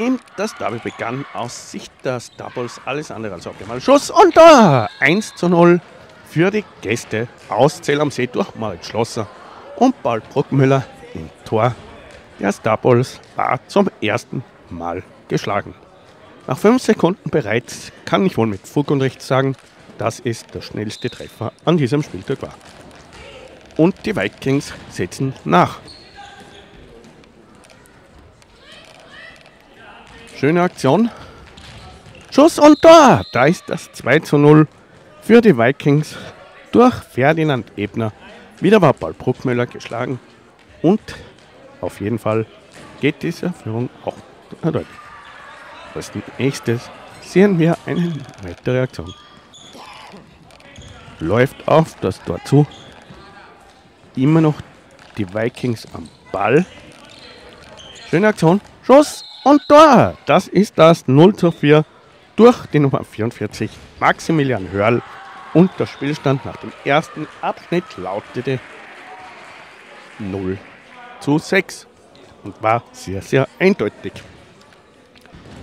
Im das Derby begann aus Sicht der Stubbles alles andere als optimal. Schuss und da 1 zu 0 für die Gäste aus Zell am See durch Marit Schlosser und Paul Bruckmüller im Tor. Der Stubbles war zum ersten Mal geschlagen. Nach fünf Sekunden bereits kann ich wohl mit Fug und Recht sagen, dass es der schnellste Treffer an diesem Spieltag war. Und die Vikings setzen nach. Schöne Aktion. Schuss und Tor! Da ist das 2 zu 0 für die Vikings durch Ferdinand Ebner. Wieder war Paul Bruckmüller geschlagen und auf jeden Fall geht diese Führung auch deutlich. Als nächstes sehen wir eine weitere Aktion. Läuft auf das Tor zu. Immer noch die Vikings am Ball. Schöne Aktion. Schuss und Tor. Das ist das 0 zu 4 durch die Nummer 44 Maximilian Hörl. Und der Spielstand nach dem ersten Abschnitt lautete 0 zu 6 und war sehr, sehr eindeutig.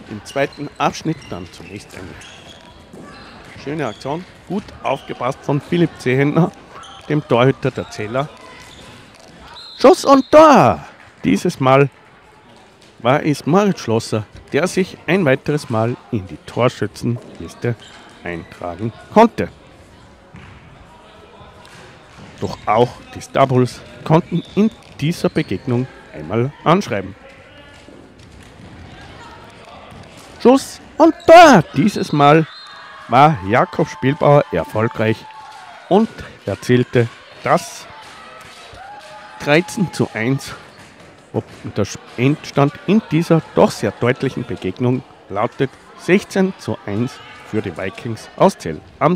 Im zweiten Abschnitt dann zunächst eine schöne Aktion, gut aufgepasst von Philipp Zehender, dem Torhüter der Zähler. Schuss und Tor! Dieses Mal war es Marit Schlosser, der sich ein weiteres Mal in die Torschützenliste eintragen konnte. Doch auch die Star Bulls konnten in dieser Begegnung einmal anschreiben. Schuss und Tor! Dieses Mal war Jakob Spielbauer erfolgreich und erzielte das 13 zu 1. Und der Endstand in dieser doch sehr deutlichen Begegnung lautet 16 zu 1 für die Vikings aus Zell am